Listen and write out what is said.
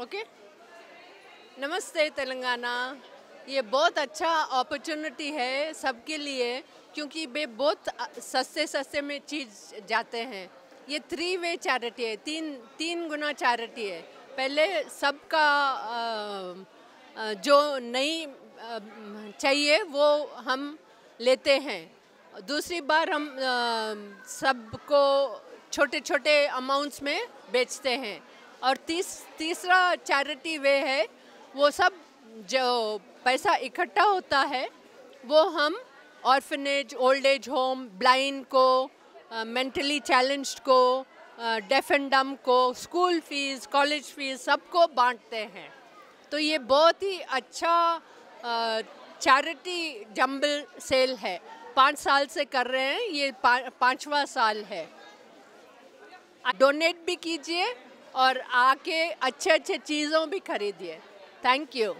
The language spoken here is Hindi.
ओके नमस्ते तेलंगाना। ये बहुत अच्छा अपॉर्चुनिटी है सबके लिए, क्योंकि वे बहुत सस्ते सस्ते में चीज़ जाते हैं। ये थ्री वे चैरिटी है, तीन तीन गुना चैरिटी है। पहले सबका जो नहीं चाहिए, वो हम लेते हैं। दूसरी बार हम सबको छोटे छोटे अमाउंट्स में बेचते हैं। और तीस तीसरा चैरिटी वे है वो सब जो पैसा इकट्ठा होता है वो हम orphanage old age home blind को मेंटली uh, चैलेंज्ड को डेफ एंड डम को स्कूल फ़ीस कॉलेज फ़ीस सबको बांटते हैं। तो ये बहुत ही अच्छा चैरिटी जंबल सेल है। पाँच साल से कर रहे हैं ये पा, पाँचवा साल है। डोनेट भी कीजिए और आके अच्छे अच्छे चीज़ों भी खरीदिए। Thank you